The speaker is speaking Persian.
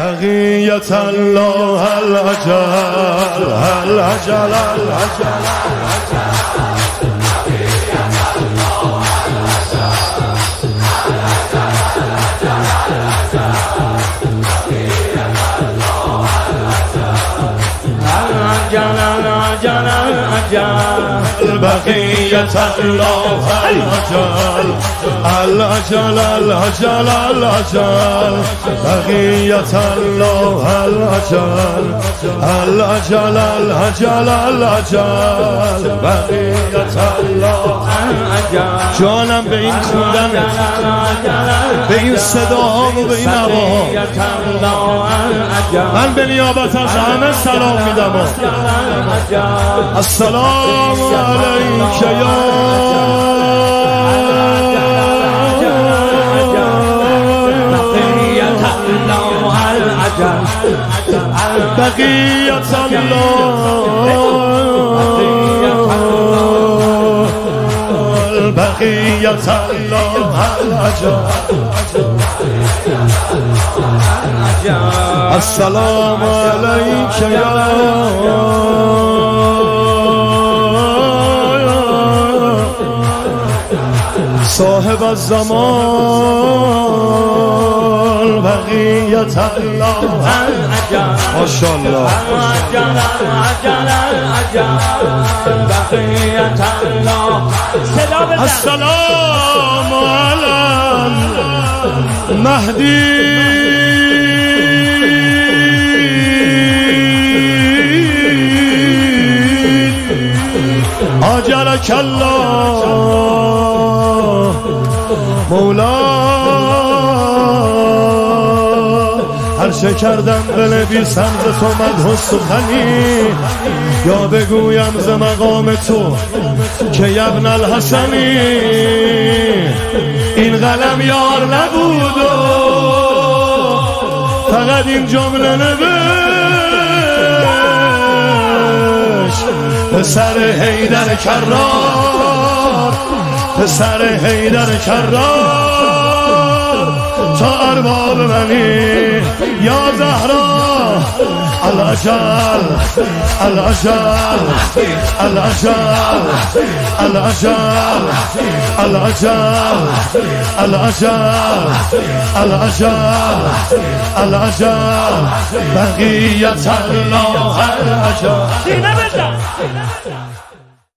بقیت الله العجل العجل العجل اجل اجل بقیت الله الاجل الاجل الاجل الاجل بقیت الله الاجل الاجل الاجل الاجل بقیت الله الاجل جانم به این خوندن به این صداها و به این نواها. من به نیابت از همه سلام میدم السلام علیک یا بقیت الله بقیت الله السلام علیک یا صاحب الزمان بقیت الله. ماشاءالله. السلام علی مهدی آجرک الله مولا. هر چه کردم بنویسم ز تو مدح سخنی یا بگویم ز مقام تو که یبن الحسنی. این قلم یار نبود و فقط این جمله نوشت. پسر حیدر کرار پسر حیدر کرار تا ارباب منی یا زهرا. الأشال الأشال الأشال الأشال الأشال الأشال الأشال الأشال بقية الله الأشال